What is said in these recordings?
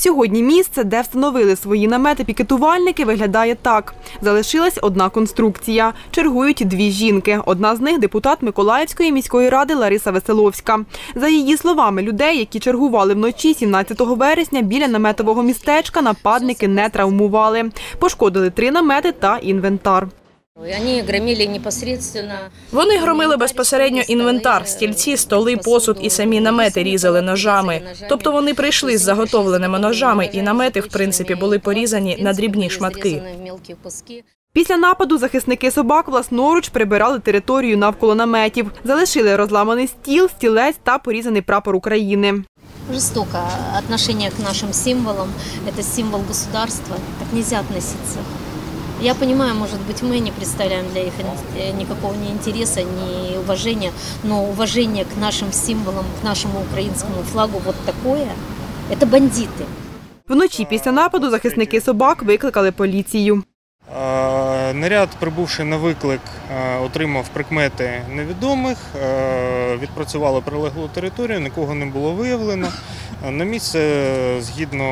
Сьогодні місце, де встановили свої намети пікетувальники, виглядає так. Залишилась одна конструкція. Чергують дві жінки. Одна з них депутат Миколаївської міської ради Лариса Веселовська. За її словами, людей, які чергували вночі 17 вересня біля наметового містечка, нападники не травмували. Пошкодили три намети та інвентар. Вони громили безпосередньо інвентар, стільці, столи, посуд і самі намети різали ножами. Тобто вони прийшли з заготовленими ножами, і намети, в принципі, були порізані на дрібні шматки. Після нападу захисники собак власноруч прибирали територію навколо наметів. Залишили розламаний стіл, стілець та порізаний прапор України. Жестоко отношение к нашим символам. Это символ государства. Так нельзя относиться. Я понимаю, может быть, мы не представляем для их э, никакого ни интереса, ни уважения, но уважение к нашим символам, к нашему украинскому флагу вот такое, это бандиты. Вночі після нападу захисники собак викликали поліцію. Е, Наряд, прибувши на виклик, е, отримав прикмети невідомих, е, відпрацювали прилеглу територію, нікого не було виявлено. Е, На місце, е, згідно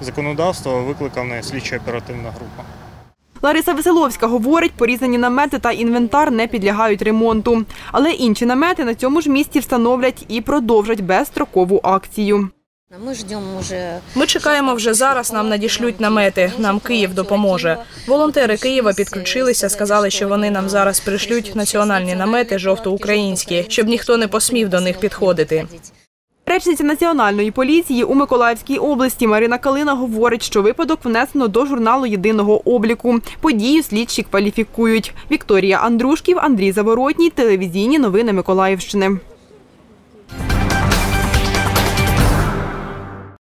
законодавства, викликана слідча оперативна група. Лариса Веселовська говорить, порізані намети та інвентар не підлягають ремонту. Але інші намети на цьому ж місці встановлять і продовжать безстрокову акцію. Ми чекаємо вже зараз. Нам надішлють намети. Нам Київ допоможе. Волонтери Києва підключилися, сказали, що вони нам зараз пришлють національні намети жовтоукраїнські, щоб ніхто не посмів до них підходити. Речниця національної поліції у Миколаївській області Марина Калина говорить, що випадок внесено до журналу єдиного обліку. Подію слідчі кваліфікують. Вікторія Андрушків, Андрій Заворотній, телевізійні новини Миколаївщини.